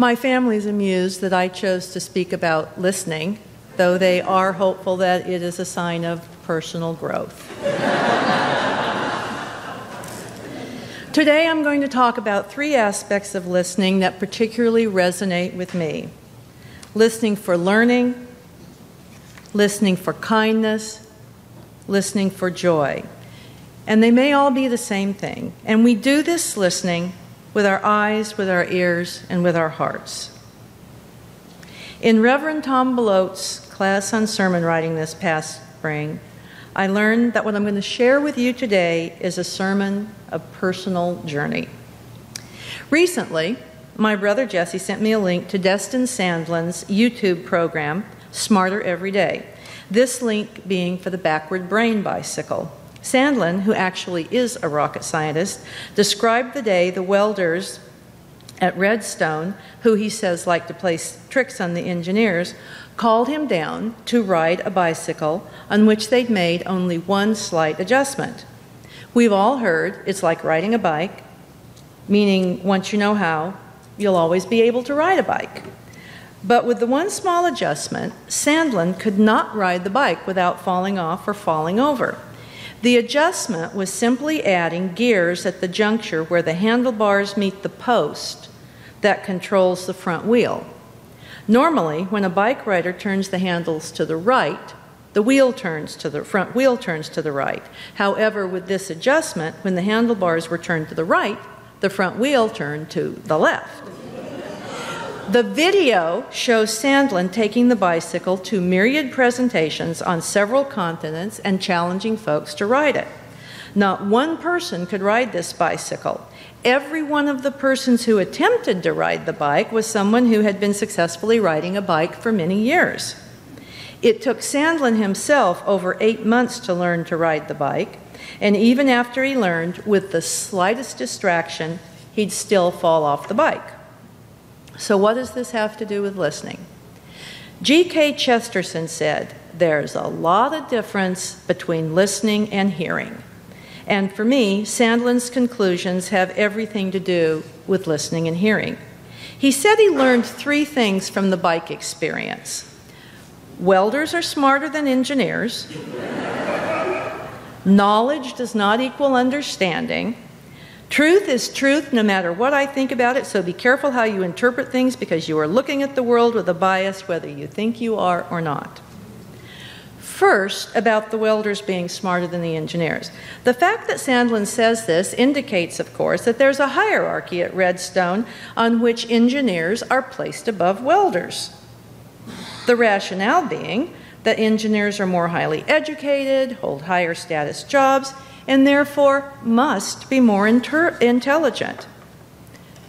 My family is amused that I chose to speak about listening, though they are hopeful that it is a sign of personal growth. Today I'm going to talk about three aspects of listening that particularly resonate with me listening for learning, listening for kindness, listening for joy. And they may all be the same thing. And we do this listening with our eyes, with our ears, and with our hearts. In Reverend Thom Belote's class on sermon writing this past spring, I learned that what I'm going to share with you today is a sermon of personal journey. Recently, my brother Jesse sent me a link to Destin Sandlin's YouTube program, Smarter Every Day. This link being for the backward brain bicycle. Sandlin, who actually is a rocket scientist, described the day the welders at Redstone, who he says like to play tricks on the engineers, called him down to ride a bicycle on which they'd made only one slight adjustment. We've all heard it's like riding a bike, meaning once you know how, you'll always be able to ride a bike. But with the one small adjustment, Sandlin could not ride the bike without falling off or falling over. The adjustment was simply adding gears at the juncture where the handlebars meet the post that controls the front wheel. Normally, when a bike rider turns the handles to the right, the wheel turns to the front wheel turns to the right. However, with this adjustment, when the handlebars were turned to the right, the front wheel turned to the left. The video shows Sandlin taking the bicycle to myriad presentations on several continents and challenging folks to ride it. Not one person could ride this bicycle. Every one of the persons who attempted to ride the bike was someone who had been successfully riding a bike for many years. It took Sandlin himself over eight months to learn to ride the bike, and even after he learned, with the slightest distraction, he'd still fall off the bike. So, what does this have to do with listening? G.K. Chesterton said, There's a lot of difference between listening and hearing. And for me, Sandlin's conclusions have everything to do with listening and hearing. He said he learned three things from the bike experience welders are smarter than engineers, knowledge does not equal understanding Truth is truth no matter what I think about it, so be careful how you interpret things because you are looking at the world with a bias whether you think you are or not. First, about the welders being smarter than the engineers. The fact that Sandlin says this indicates, of course, that there's a hierarchy at Redstone on which engineers are placed above welders. The rationale being that engineers are more highly educated, hold higher status jobs, and therefore must be more inter- intelligent.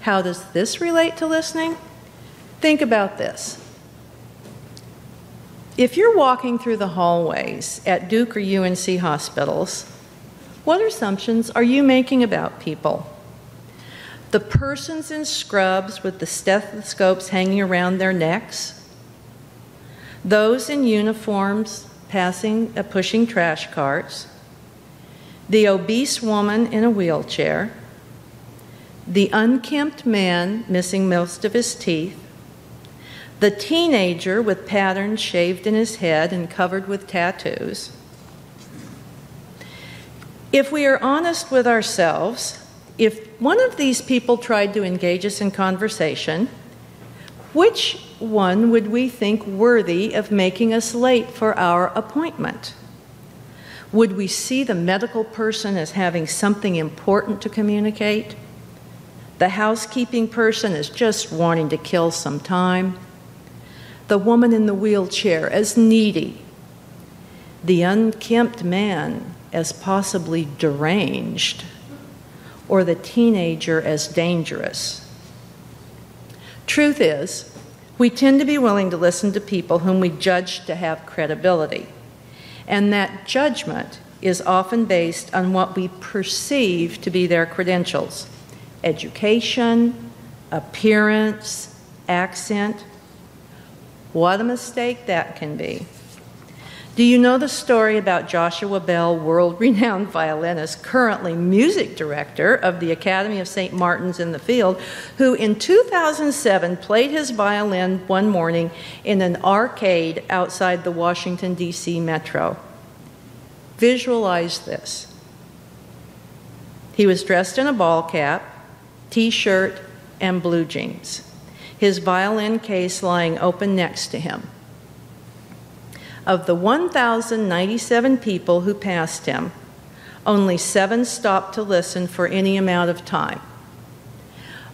How does this relate to listening? Think about this. If you're walking through the hallways at Duke or UNC hospitals, what assumptions are you making about people? The persons in scrubs with the stethoscopes hanging around their necks? Those in uniforms passing, uh, pushing trash carts? The obese woman in a wheelchair, the unkempt man missing most of his teeth, the teenager with patterns shaved in his head and covered with tattoos. If we are honest with ourselves, if one of these people tried to engage us in conversation, which one would we think worthy of making us late for our appointment? Would we see the medical person as having something important to communicate? The housekeeping person as just wanting to kill some time? The woman in the wheelchair as needy? The unkempt man as possibly deranged? Or the teenager as dangerous? Truth is, we tend to be willing to listen to people whom we judge to have credibility and that judgment is often based on what we perceive to be their credentials education, appearance, accent. What a mistake that can be. Do you know the story about Joshua Bell, world renowned violinist, currently music director of the Academy of St. Martin's in the Field, who in 2007 played his violin one morning in an arcade outside the Washington, D.C. metro? Visualize this. He was dressed in a ball cap, t shirt, and blue jeans, his violin case lying open next to him. Of the 1,097 people who passed him, only seven stopped to listen for any amount of time.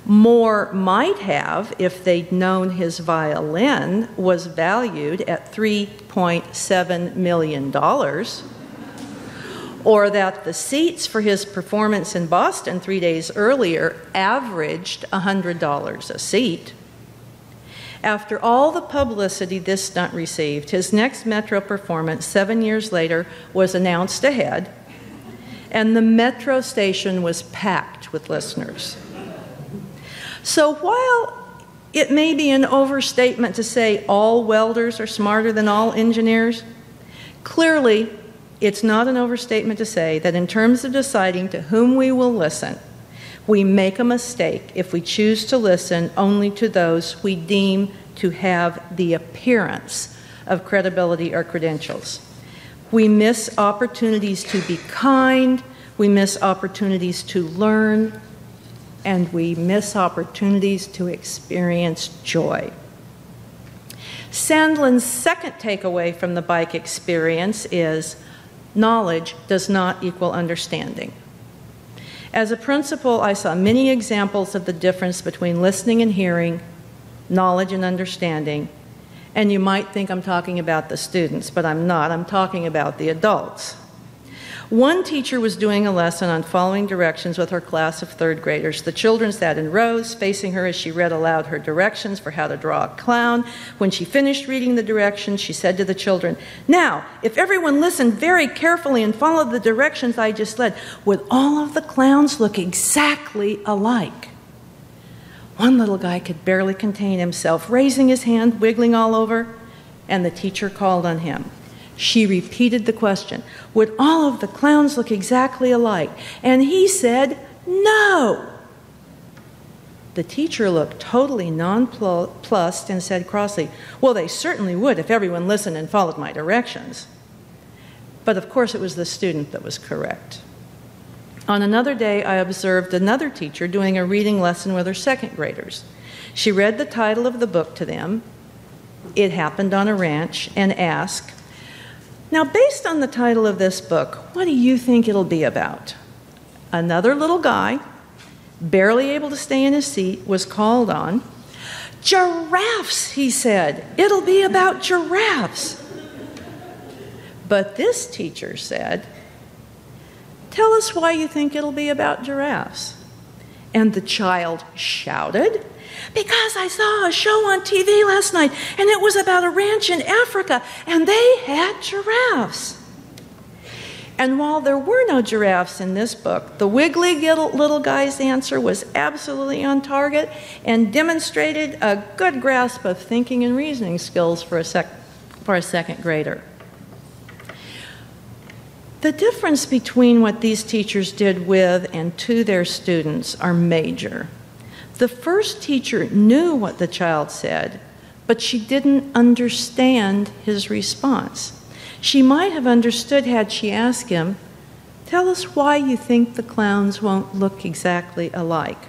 More might have if they'd known his violin was valued at $3.7 million or that the seats for his performance in Boston three days earlier averaged $100 a seat. After all the publicity this stunt received, his next Metro performance, seven years later, was announced ahead, and the Metro station was packed with listeners. So while it may be an overstatement to say all welders are smarter than all engineers, clearly it's not an overstatement to say that in terms of deciding to whom we will listen, we make a mistake if we choose to listen only to those we deem to have the appearance of credibility or credentials. We miss opportunities to be kind, we miss opportunities to learn, and we miss opportunities to experience joy. Sandlin's second takeaway from the bike experience is knowledge does not equal understanding. As a principal, I saw many examples of the difference between listening and hearing, knowledge and understanding. And you might think I'm talking about the students, but I'm not. I'm talking about the adults. One teacher was doing a lesson on following directions with her class of third graders. The children sat in rows facing her as she read aloud her directions for how to draw a clown. When she finished reading the directions, she said to the children, Now, if everyone listened very carefully and followed the directions I just led, would all of the clowns look exactly alike? One little guy could barely contain himself, raising his hand, wiggling all over, and the teacher called on him. She repeated the question Would all of the clowns look exactly alike? And he said, No. The teacher looked totally nonplussed and said crossly, Well, they certainly would if everyone listened and followed my directions. But of course, it was the student that was correct. On another day, I observed another teacher doing a reading lesson with her second graders. She read the title of the book to them, It Happened on a Ranch, and asked, now, based on the title of this book, what do you think it'll be about? Another little guy, barely able to stay in his seat, was called on. Giraffes, he said. It'll be about giraffes. But this teacher said, Tell us why you think it'll be about giraffes. And the child shouted, because I saw a show on TV last night and it was about a ranch in Africa and they had giraffes. And while there were no giraffes in this book, the wiggly little guy's answer was absolutely on target and demonstrated a good grasp of thinking and reasoning skills for a, sec- for a second grader. The difference between what these teachers did with and to their students are major. The first teacher knew what the child said, but she didn't understand his response. She might have understood had she asked him, Tell us why you think the clowns won't look exactly alike.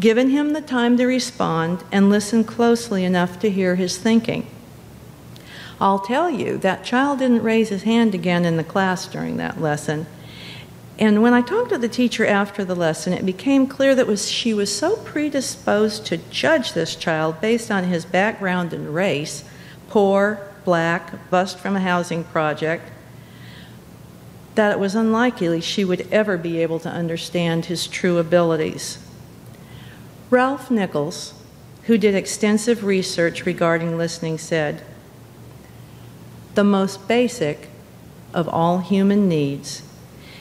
Given him the time to respond and listen closely enough to hear his thinking. I'll tell you, that child didn't raise his hand again in the class during that lesson. And when I talked to the teacher after the lesson, it became clear that was, she was so predisposed to judge this child based on his background and race poor, black, bussed from a housing project that it was unlikely she would ever be able to understand his true abilities. Ralph Nichols, who did extensive research regarding listening, said, The most basic of all human needs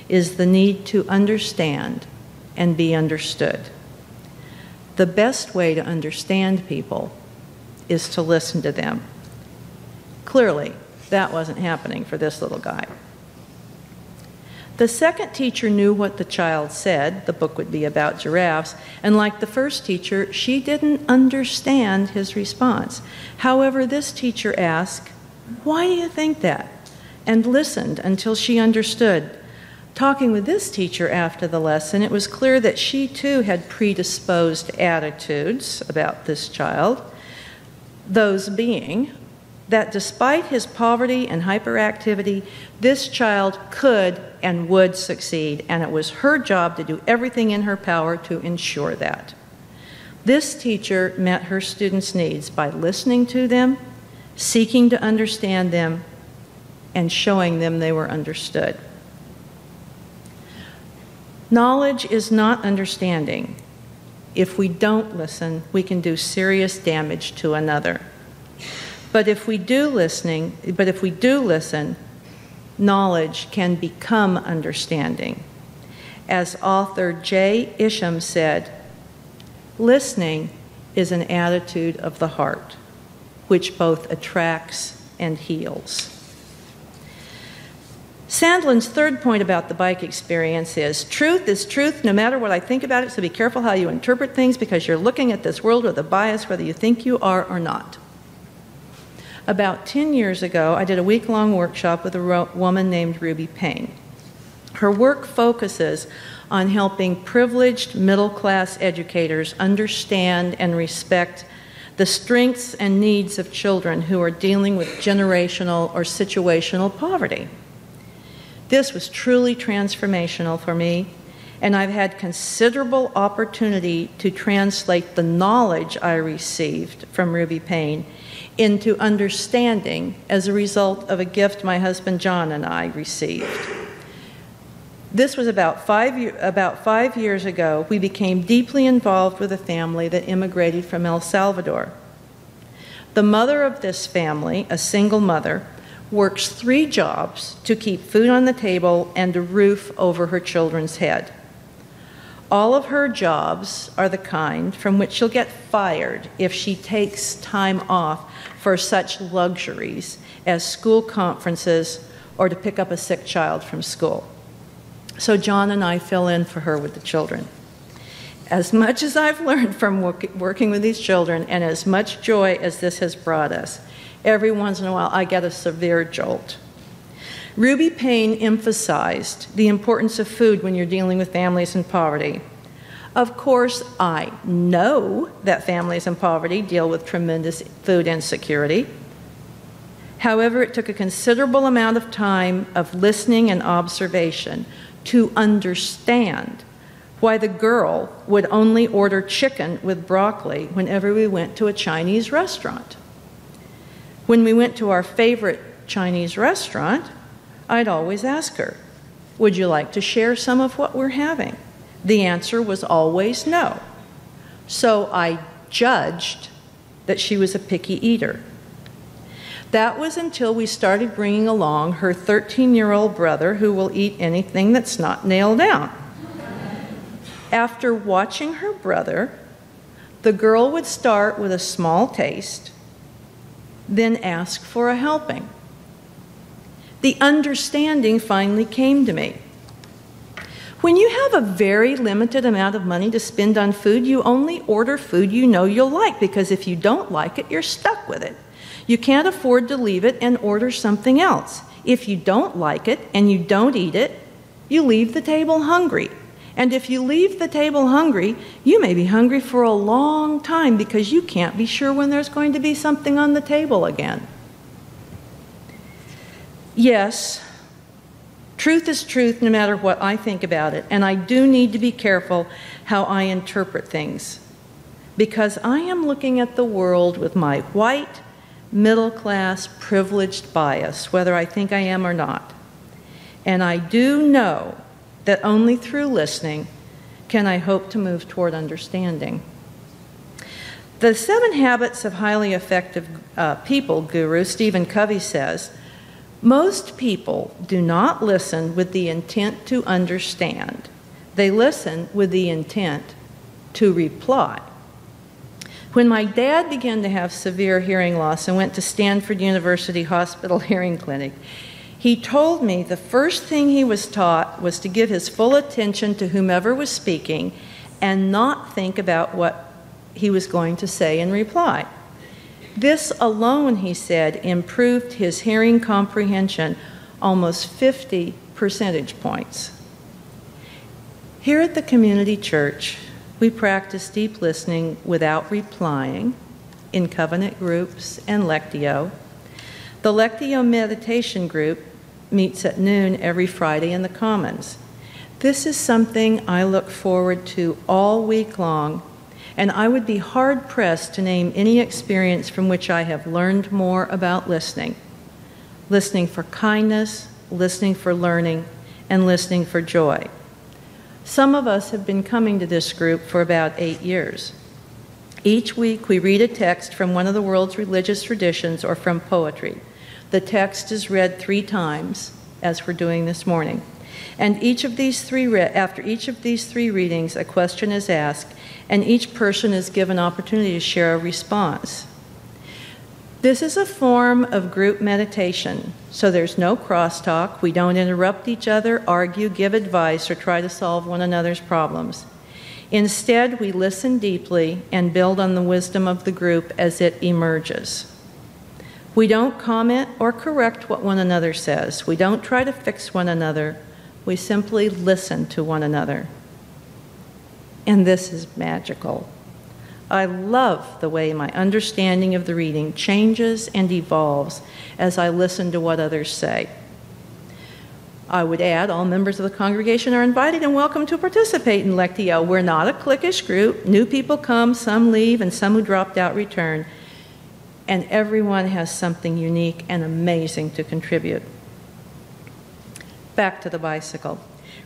is the need to understand and be understood. The best way to understand people is to listen to them. Clearly, That wasn't happening for this little guy. The second teacher knew what the child said. The book would be about giraffes. And like the first teacher, she didn't understand his response. However, this teacher asked, Why do you think that? and listened until she understood. Talking with this teacher after the lesson, it was clear that she too had predisposed attitudes about this child. Those being, that despite his poverty and hyperactivity, this child could and would succeed, and it was her job to do everything in her power to ensure that. This teacher met her students' needs by listening to them, seeking to understand them, and showing them they were understood. Knowledge is not understanding. If we don't listen, we can do serious damage to another. But if we do listening, but if we do listen, knowledge can become understanding. As author J. Isham said, listening is an attitude of the heart, which both attracts and heals. Sandlin's third point about the bike experience is truth is truth no matter what I think about it, so be careful how you interpret things because you're looking at this world with a bias whether you think you are or not. About 10 years ago, I did a week long workshop with a ro- woman named Ruby Payne. Her work focuses on helping privileged middle class educators understand and respect the strengths and needs of children who are dealing with generational or situational poverty. This was truly transformational for me, and I've had considerable opportunity to translate the knowledge I received from Ruby Payne into understanding as a result of a gift my husband John and I received. This was about five, about five years ago. We became deeply involved with a family that immigrated from El Salvador. The mother of this family, a single mother, works three jobs to keep food on the table and a roof over her children's head. All of her jobs are the kind from which she'll get fired if she takes time off for such luxuries as school conferences or to pick up a sick child from school. So John and I fill in for her with the children. As much as I've learned from work, working with these children and as much joy as this has brought us, every once in a while I get a severe jolt. Ruby Payne emphasized the importance of food when you're dealing with families in poverty. Of course, I know that families in poverty deal with tremendous food insecurity. However, it took a considerable amount of time of listening and observation to understand why the girl would only order chicken with broccoli whenever we went to a Chinese restaurant. When we went to our favorite Chinese restaurant, I'd always ask her, Would you like to share some of what we're having? The answer was always no. So I judged that she was a picky eater. That was until we started bringing along her 13 year old brother who will eat anything that's not nailed down. After watching her brother, the girl would start with a small taste, then ask for a helping. The understanding finally came to me. When you have a very limited amount of money to spend on food, you only order food you know you'll like because if you don't like it, you're stuck with it. You can't afford to leave it and order something else. If you don't like it and you don't eat it, you leave the table hungry. And if you leave the table hungry, you may be hungry for a long time because you can't be sure when there's going to be something on the table again. Yes, Truth is truth no matter what I think about it, and I do need to be careful how I interpret things. Because I am looking at the world with my white, middle class, privileged bias, whether I think I am or not. And I do know that only through listening can I hope to move toward understanding. The Seven Habits of Highly Effective uh, People guru, Stephen Covey, says most people do not listen with the intent to understand, they listen with the intent to reply. When my dad began to have severe hearing loss and went to Stanford University Hospital Hearing Clinic, he told me the first thing he was taught was to give his full attention to whomever was speaking and not think about what he was going to say in reply. This alone, he said, improved his hearing comprehension almost 50 percentage points. Here at the community church, we practice deep listening without replying in covenant groups and Lectio. The Lectio meditation group meets at noon every Friday in the Commons. This is something I look forward to all week long, and I would be hard pressed to name any experience from which I have learned more about listening. Listening for kindness, listening for learning, and listening for joy. Some of us have been coming to this group for about eight years. Each week, we read a text from one of the world's religious traditions or from poetry. The text is read three times, as we're doing this morning. And each of these three re- after each of these three readings, a question is asked, and each person is given opportunity to share a response. This is a form of group meditation, so there's no crosstalk. We don't interrupt each other, argue, give advice, or try to solve one another's problems. Instead, we listen deeply and build on the wisdom of the group as it emerges. We don't comment or correct what one another says. We don't try to fix one another. We simply listen to one another. And this is magical. I love the way my understanding of the reading changes and evolves as I listen to what others say. I would add all members of the congregation are invited and welcome to participate in Lectio. We're not a cliquish group. New people come, some leave, and some who dropped out return and everyone has something unique and amazing to contribute. Back to the bicycle.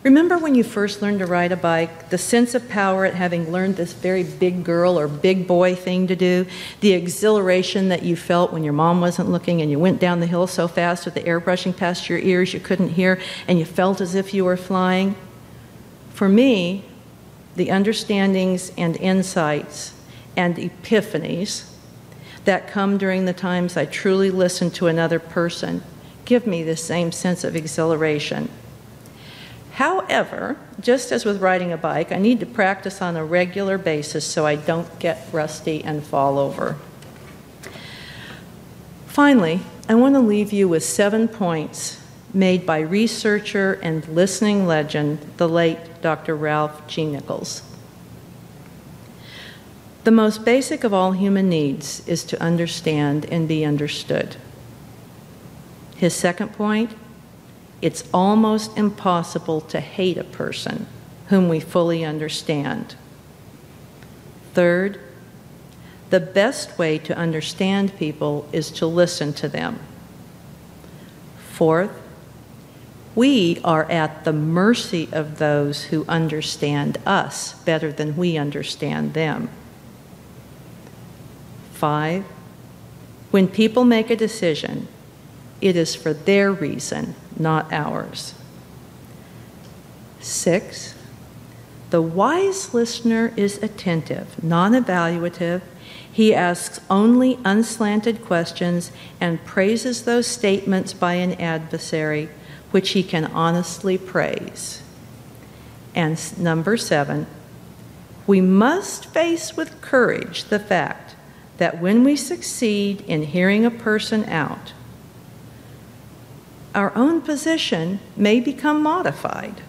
Remember when you first learned to ride a bike, the sense of power at having learned this very big girl or big boy thing to do, the exhilaration that you felt when your mom wasn't looking and you went down the hill so fast with the air brushing past your ears you couldn't hear and you felt as if you were flying? For me, the understandings and insights and epiphanies that come during the times I truly listen to another person give me the same sense of exhilaration. However, just as with riding a bike, I need to practice on a regular basis so I don't get rusty and fall over. Finally, I want to leave you with seven points made by researcher and listening legend, the late Dr. Ralph G. Nichols. The most basic of all human needs is to understand and be understood. His second point it's almost impossible to hate a person whom we fully understand. Third, the best way to understand people is to listen to them. Fourth, we are at the mercy of those who understand us better than we understand them. Five, when people make a decision, it is for their reason, not ours. Six, the wise listener is attentive, non evaluative. He asks only unslanted questions and praises those statements by an adversary which he can honestly praise. And number seven, we must face with courage the fact that when we succeed in hearing a person out, our own position may become modified.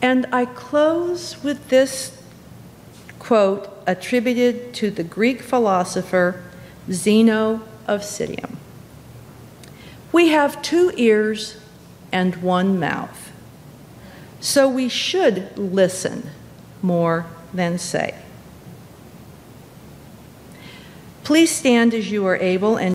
And I close with this quote attributed to the Greek philosopher Zeno of Citium We have two ears and one mouth, so we should listen more than say. Please stand as you are able and